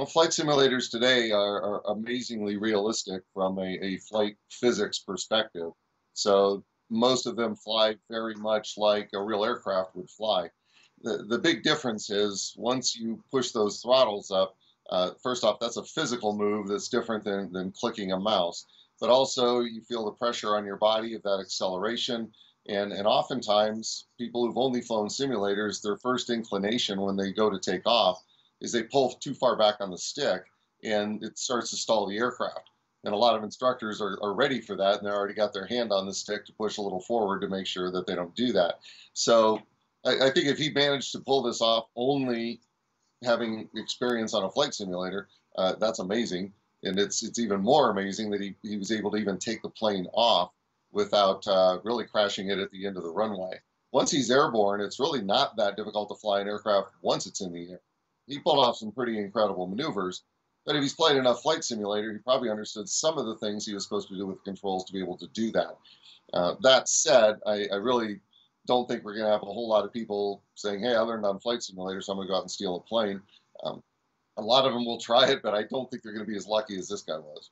Well, flight simulators today are, are amazingly realistic from a, a flight physics perspective. So most of them fly very much like a real aircraft would fly. The, the big difference is once you push those throttles up, uh, first off, that's a physical move that's different than, than clicking a mouse. But also, you feel the pressure on your body of that acceleration. And, and oftentimes, people who've only flown simulators, their first inclination when they go to take off is they pull too far back on the stick and it starts to stall the aircraft. And a lot of instructors are, are ready for that and they already got their hand on the stick to push a little forward to make sure that they don't do that. So I, I think if he managed to pull this off only having experience on a flight simulator, uh, that's amazing. And it's it's even more amazing that he, he was able to even take the plane off without uh, really crashing it at the end of the runway. Once he's airborne, it's really not that difficult to fly an aircraft once it's in the air. He pulled off some pretty incredible maneuvers, but if he's played enough flight simulator, he probably understood some of the things he was supposed to do with controls to be able to do that. Uh, that said, I, I really don't think we're going to have a whole lot of people saying, hey, I learned on Flight Simulator, so I'm going to go out and steal a plane. Um, a lot of them will try it, but I don't think they're going to be as lucky as this guy was.